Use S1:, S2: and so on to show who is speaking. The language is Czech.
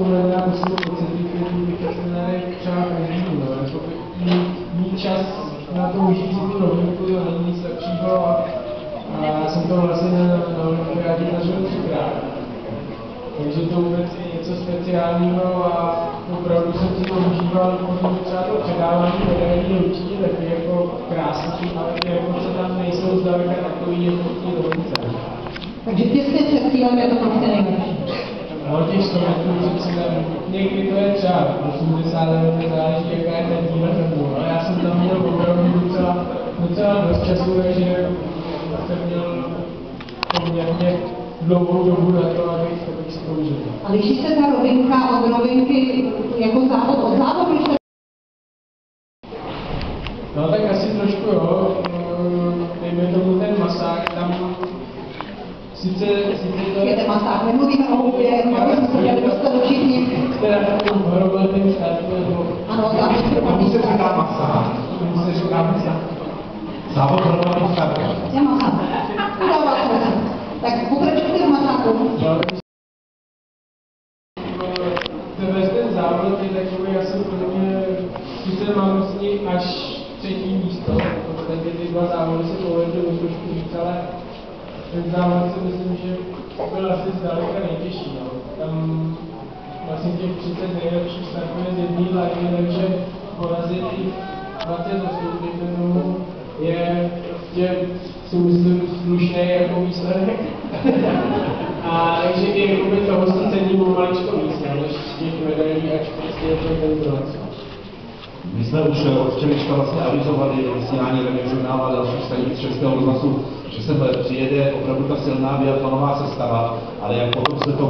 S1: já musím pocity, který asi třeba no, jako mít, čas na tu novinku, to není nic lepšího a, a jsem to vlastně na, olympiádě zažil třikrát. Takže to vůbec je něco speciálního a opravdu jsem si to užíval, protože třeba to předávání medailí určitě taky jako krásný, ale ty emoce tam nejsou zdaleka takový jako té logice.
S2: Takže těsně před cílem je to prostě.
S1: No těch 100 metrů před cílem, někdy to je třeba 80 let, záleží jaká je ta díla domů, ale já jsem tam měl opravdu docela, docela dost času, takže jsem měl poměrně dlouhou dobu na to, abych, abych zkoušel.
S2: A liší se ta rovinka od rovinky jako závod od závodu, to
S1: No tak asi trošku jo, Mm, dejme tomu ten masák, tam sice, sice to
S2: je masák, nemluvíme o hubě, jenom aby jsme se měli dostat do všichni.
S1: teda hromadným startu, nebo
S2: Ano, závod
S3: Tomu se říká masa.
S1: tomu se říká masák.
S3: Závod hromadných startů.
S2: Je masák. Udává smysl. Tak pokračujte v masáku.
S1: No, Tenhle ten závod je takový asi pro mě, sice mám z ní až třetí místo, v podstatě ty dva závody se povedly trošku víc, ale ten závod si myslím, že byl asi zdaleka nejtěžší. No. Tam vlastně těch 30 nejlepších startuje z jedné hlavy, takže porazit těch 20 zastupitelů je prostě si myslím slušný jako výsledek. A takže i jakoby toho se cení o maličko víc, no, než těch medailí, až prostě je to ten bronz.
S3: My jsme už eh, od včerejška vlastně avizovali vysílání radiožurnálu a dalších stanic Českého rozhlasu, že sem přijede. Opravdu ta silná biatlonová sestava, ale jak potom se to